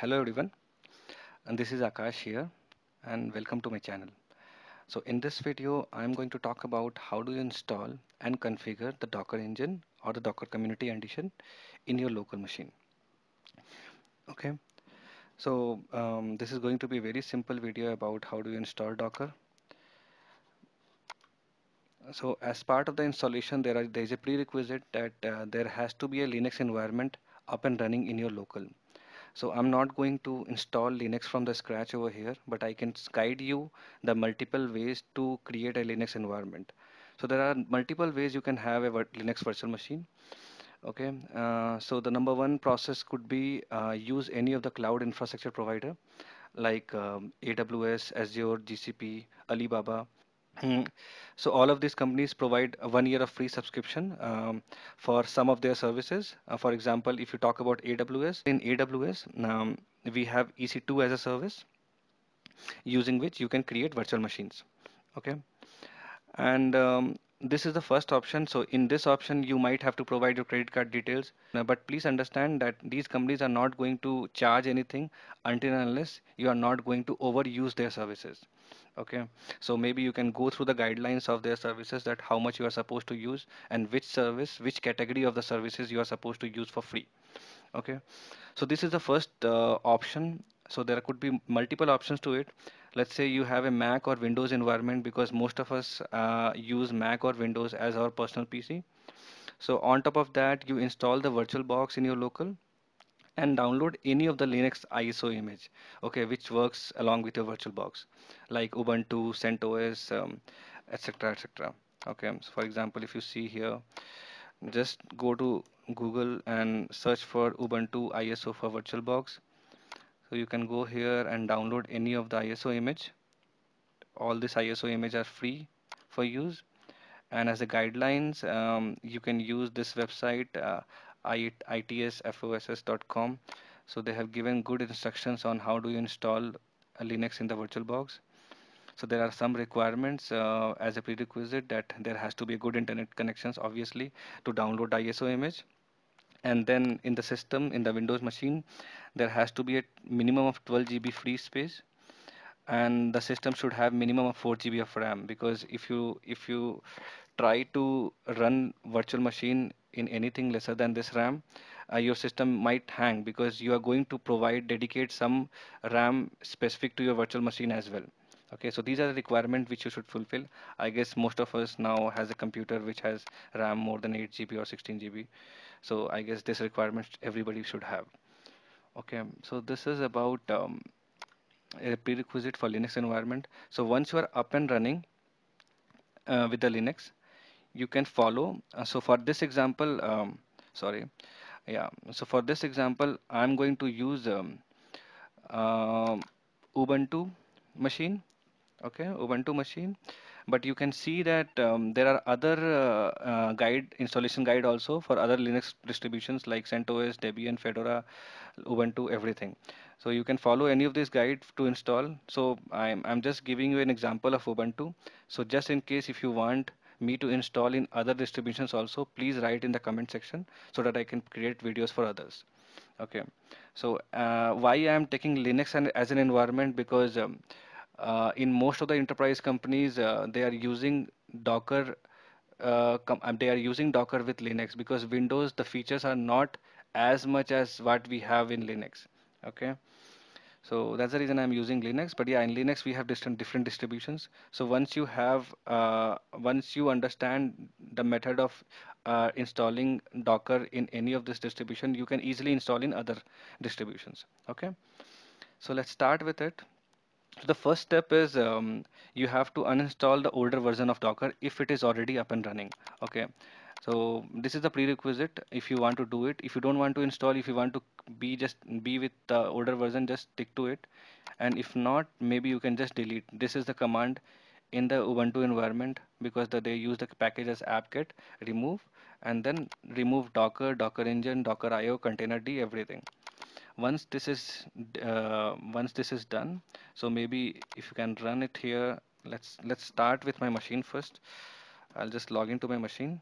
Hello everyone, and this is Akash here, and welcome to my channel. So in this video, I'm going to talk about how do you install and configure the Docker engine or the Docker Community Edition in your local machine. Okay, so um, this is going to be a very simple video about how do you install Docker. So as part of the installation, there, are, there is a prerequisite that uh, there has to be a Linux environment up and running in your local. So I'm not going to install Linux from the scratch over here, but I can guide you the multiple ways to create a Linux environment. So there are multiple ways you can have a Linux virtual machine. Okay, uh, so the number one process could be uh, use any of the cloud infrastructure provider like um, AWS, Azure, GCP, Alibaba. So all of these companies provide one year of free subscription um, for some of their services. Uh, for example, if you talk about AWS, in AWS, um, we have EC2 as a service using which you can create virtual machines. Okay. And um, this is the first option. So in this option, you might have to provide your credit card details. Uh, but please understand that these companies are not going to charge anything until unless you are not going to overuse their services. Okay? So maybe you can go through the guidelines of their services that how much you are supposed to use and which service which category of the services you are supposed to use for free. Okay? So this is the first uh, option so there could be multiple options to it let's say you have a mac or windows environment because most of us uh, use mac or windows as our personal pc so on top of that you install the virtual box in your local and download any of the Linux ISO image, okay, which works along with your VirtualBox, like Ubuntu, CentOS, etc., um, etc. Et okay, so for example, if you see here, just go to Google and search for Ubuntu ISO for VirtualBox. So you can go here and download any of the ISO image. All this ISO image are free for use. And as a guidelines, um, you can use this website. Uh, itsfoss.com so they have given good instructions on how do you install linux in the virtualbox so there are some requirements uh, as a prerequisite that there has to be good internet connections obviously to download iso image and then in the system in the windows machine there has to be a minimum of 12 gb free space. And the system should have minimum of 4 GB of RAM because if you if you try to run virtual machine in anything lesser than this RAM uh, your system might hang because you are going to provide dedicate some RAM specific to your virtual machine as well. Okay so these are the requirements which you should fulfill. I guess most of us now has a computer which has RAM more than 8 GB or 16 GB so I guess this requirement everybody should have okay so this is about um, a prerequisite for Linux environment. So once you are up and running uh, with the Linux, you can follow. Uh, so for this example, um, sorry, yeah. So for this example, I'm going to use um, uh, Ubuntu machine. Okay, Ubuntu machine but you can see that um, there are other uh, uh, guide installation guide also for other Linux distributions like CentOS, Debian, Fedora, Ubuntu, everything. So you can follow any of these guides to install. So I'm, I'm just giving you an example of Ubuntu. So just in case if you want me to install in other distributions also, please write in the comment section so that I can create videos for others. Okay. So uh, why I'm taking Linux and as an environment because um, uh, in most of the enterprise companies, uh, they are using Docker. Uh, they are using Docker with Linux because Windows the features are not as much as what we have in Linux. Okay, so that's the reason I'm using Linux. But yeah, in Linux we have different different distributions. So once you have uh, once you understand the method of uh, installing Docker in any of this distribution, you can easily install in other distributions. Okay, so let's start with it. The first step is um, you have to uninstall the older version of Docker if it is already up and running. Okay. So this is the prerequisite if you want to do it. If you don't want to install, if you want to be just be with the older version, just stick to it. And if not, maybe you can just delete. This is the command in the Ubuntu environment because the, they use the package as apt-get remove and then remove Docker, Docker engine, Docker IO, containerd, everything once this is uh, once this is done so maybe if you can run it here let's let's start with my machine first. I'll just log into my machine.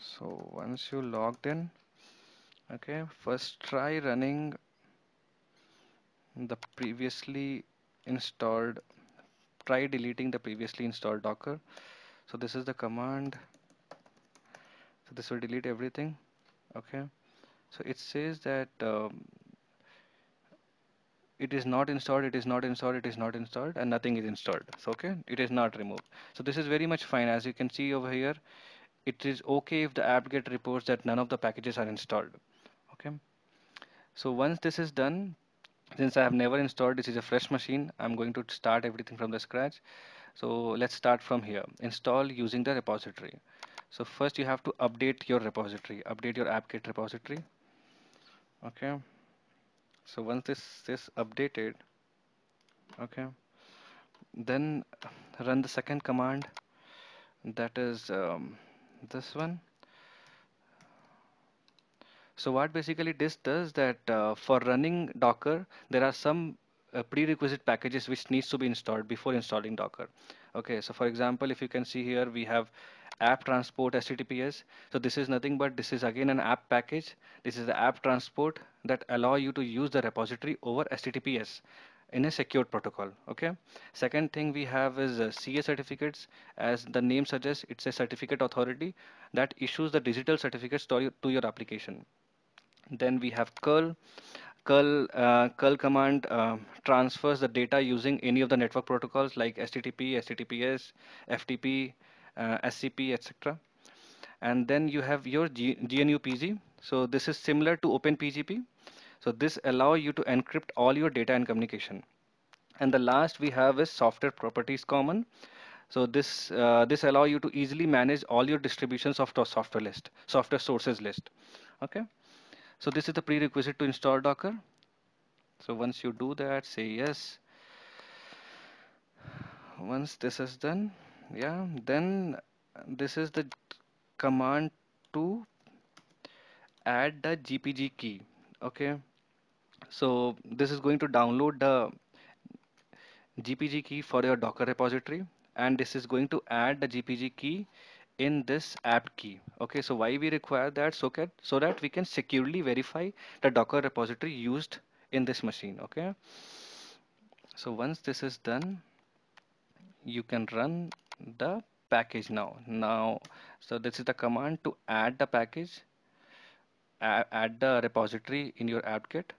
So once you logged in okay first try running the previously installed try deleting the previously installed docker. So this is the command. So this will delete everything. Okay. So it says that um, it is not installed it is not installed it is not installed and nothing is installed. So okay it is not removed. So this is very much fine. As you can see over here it is okay if the apt-get reports that none of the packages are installed. Okay. So once this is done since I have never installed this is a fresh machine. I'm going to start everything from the scratch. So let's start from here. Install using the repository. So first you have to update your repository. Update your apt-get repository. Okay. So once this is updated okay then run the second command. That is um, this one so what basically this does that uh, for running docker there are some uh, prerequisite packages which needs to be installed before installing docker. Okay so for example if you can see here we have apt transport https so this is nothing but this is again an app package. This is the apt transport that allow you to use the repository over https in a secured protocol okay? Second thing we have is uh, ca certificates. As the name suggests it's a certificate authority that issues the digital certificates to your, to your application then we have curl curl uh, curl command uh, transfers the data using any of the network protocols like http https ftp uh, SCP, etc. And then you have your G GNU PG. So this is similar to OpenPGP. So this allow you to encrypt all your data and communication. And the last we have is software properties common. So this uh, this allow you to easily manage all your distributions of software list, software sources list. Okay. So this is the prerequisite to install Docker. So once you do that, say yes. Once this is done, yeah then this is the command to add the gpg key okay so this is going to download the gpg key for your docker repository and this is going to add the gpg key in this apt key okay? So why we require that? So that so that we can securely verify the docker repository used in this machine okay? So once this is done you can run the package now. Now so this is the command to add the package add the repository in your apt-get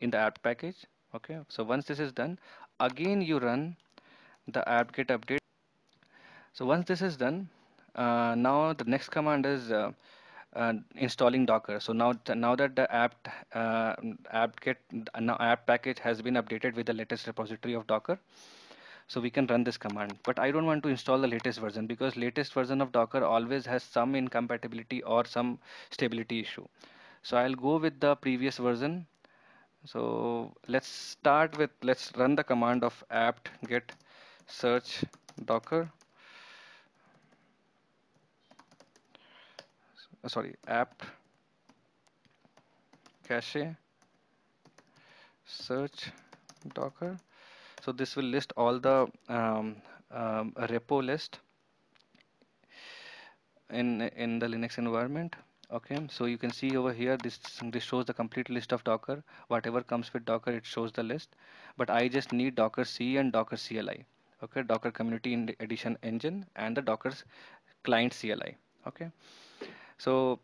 in the apt package okay? So once this is done again you run the apt-get update. So once this is done uh, now the next command is uh, uh, installing docker. So now now that the apt uh, apt-get now apt package has been updated with the latest repository of docker so we can run this command. But I don't want to install the latest version because latest version of docker always has some incompatibility or some stability issue. So I'll go with the previous version. So let's start with let's run the command of apt get search docker sorry apt cache search docker. So this will list all the um, um, repo list in in the Linux environment. Okay so you can see over here this this shows the complete list of docker. Whatever comes with docker it shows the list. But i just need docker c and docker cli okay docker community edition engine and the docker's client cli okay so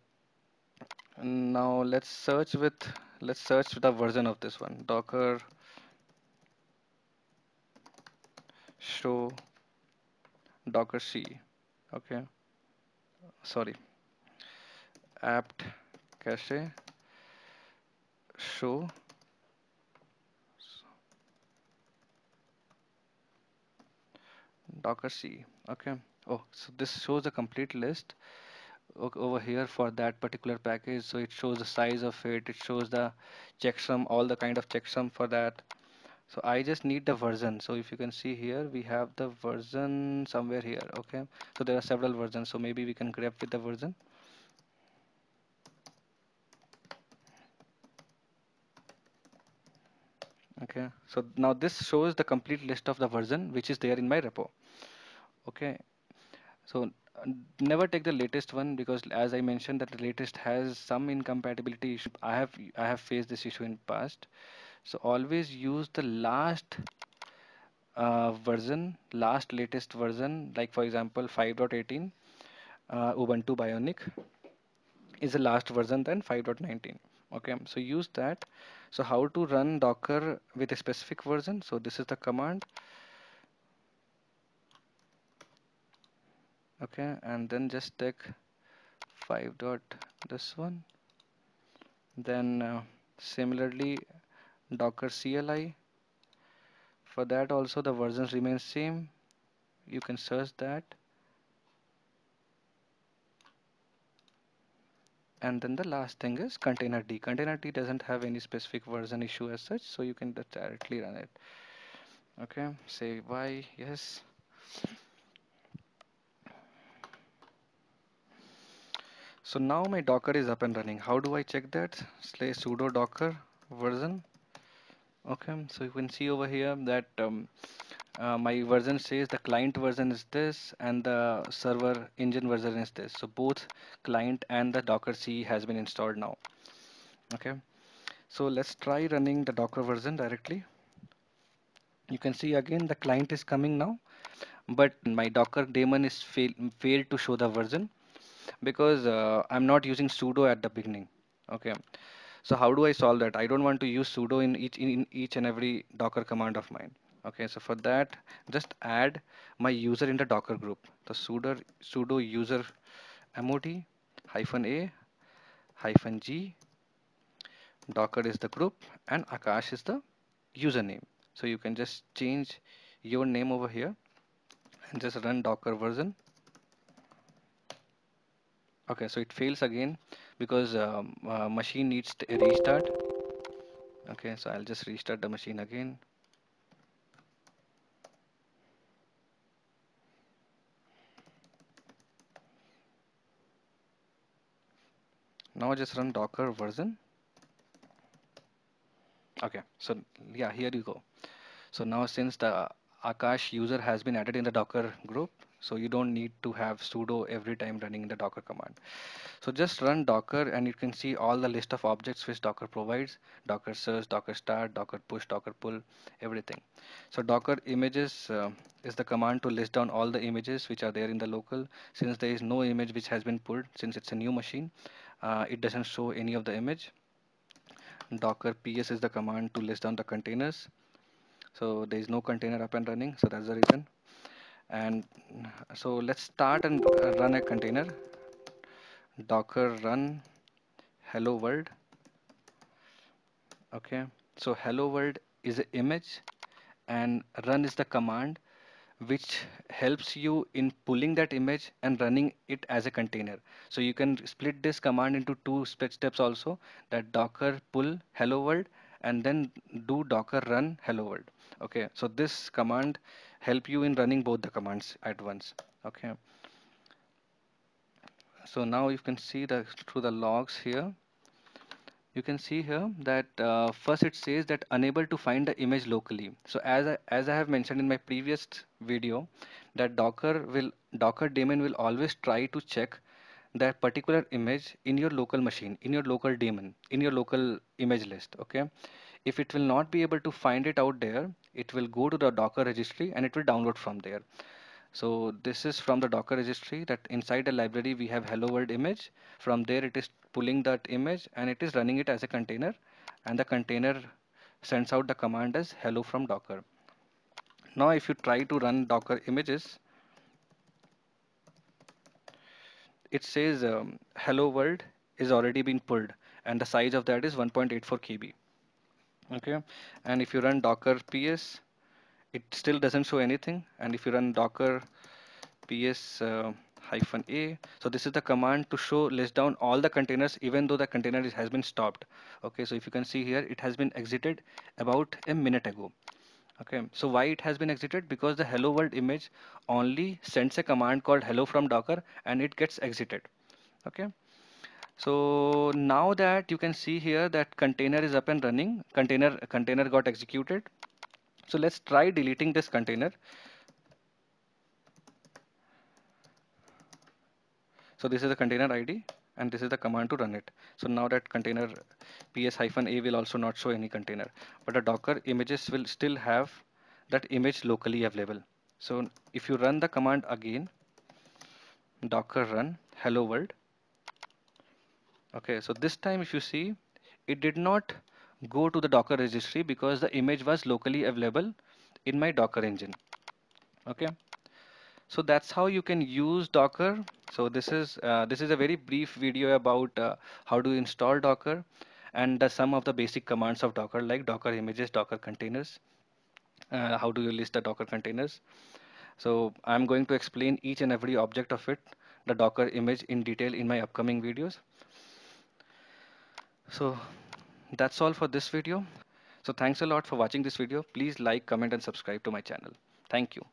now let's search with let's search the version of this one. Docker show docker c. Okay. Sorry. Apt cache show. Docker c. Okay. Oh so this shows the complete list over here for that particular package. So it shows the size of it. It shows the checksum all the kind of checksum for that. So I just need the version. So if you can see here we have the version somewhere here okay? So there are several versions. So maybe we can grab with the version. Okay. So now this shows the complete list of the version which is there in my repo. Okay. So never take the latest one because as I mentioned that the latest has some incompatibility issue. I have I have faced this issue in past. So always use the last uh, version, last latest version, like for example 5.18 uh, Ubuntu Bionic is the last version than 5.19. Okay, so use that. So how to run Docker with a specific version? So this is the command. Okay, and then just take 5 dot this one. Then uh, similarly Docker CLI for that also the versions remain same. You can search that. And then the last thing is containerd containerd doesn't have any specific version issue as such so you can directly run it. Okay say why yes so now my docker is up and running. How do i check that? Slash sudo docker version. Okay so you can see over here that um, uh, my version says the client version is this and the server engine version is this. So both client and the docker c has been installed now. Okay so let's try running the docker version directly. You can see again the client is coming now but my docker daemon is fail, failed to show the version because uh, i'm not using sudo at the beginning okay so how do I solve that? I don't want to use sudo in each in each and every docker command of mine. Okay, so for that, just add my user in the docker group. The sudo sudo user mod hyphen a hyphen g docker is the group and akash is the username. So you can just change your name over here and just run docker version okay so it fails again because um, uh, machine needs to restart. Okay so I'll just restart the machine again. Now just run docker version. Okay so yeah here you go. So now since the Akash user has been added in the docker group so you don't need to have sudo every time running the docker command. So just run docker and you can see all the list of objects which docker provides. Docker search docker start docker push docker pull everything. So docker images uh, is the command to list down all the images which are there in the local. Since there is no image which has been pulled since it's a new machine uh, it doesn't show any of the image. Docker ps is the command to list down the containers. So there is no container up and running. So that's the reason and so let's start and run a container. Docker run hello world. Okay so hello world is an image and run is the command which helps you in pulling that image and running it as a container. So you can split this command into two steps also that docker pull hello world and then do docker run hello world. Okay so this command help you in running both the commands at once okay? So now you can see the through the logs here you can see here that uh, first it says that unable to find the image locally. So as I, as I have mentioned in my previous video that docker will docker daemon will always try to check that particular image in your local machine in your local daemon in your local image list okay? If it will not be able to find it out there it will go to the docker registry and it will download from there. So this is from the docker registry that inside the library we have hello world image. From there it is pulling that image and it is running it as a container and the container sends out the command as hello from docker. Now if you try to run docker images it says um, hello world is already been pulled and the size of that is 1.84 kb okay. And if you run docker ps it still doesn't show anything. And if you run docker ps uh, hyphen a so this is the command to show list down all the containers even though the container has been stopped. Okay so if you can see here it has been exited about a minute ago. Okay so why it has been exited? Because the hello world image only sends a command called hello from docker and it gets exited. Okay so now that you can see here that container is up and running container container got executed. So let's try deleting this container. So this is the container id and this is the command to run it. So now that container ps hyphen a will also not show any container but the docker images will still have that image locally available. So if you run the command again docker run hello world okay so this time if you see it did not go to the docker registry because the image was locally available in my docker engine. Okay so that's how you can use docker. So this is uh, this is a very brief video about uh, how to install docker and some of the basic commands of docker like docker images docker containers uh, how do you list the docker containers. So i'm going to explain each and every object of it the docker image in detail in my upcoming videos so that's all for this video. So thanks a lot for watching this video. Please like comment and subscribe to my channel. Thank you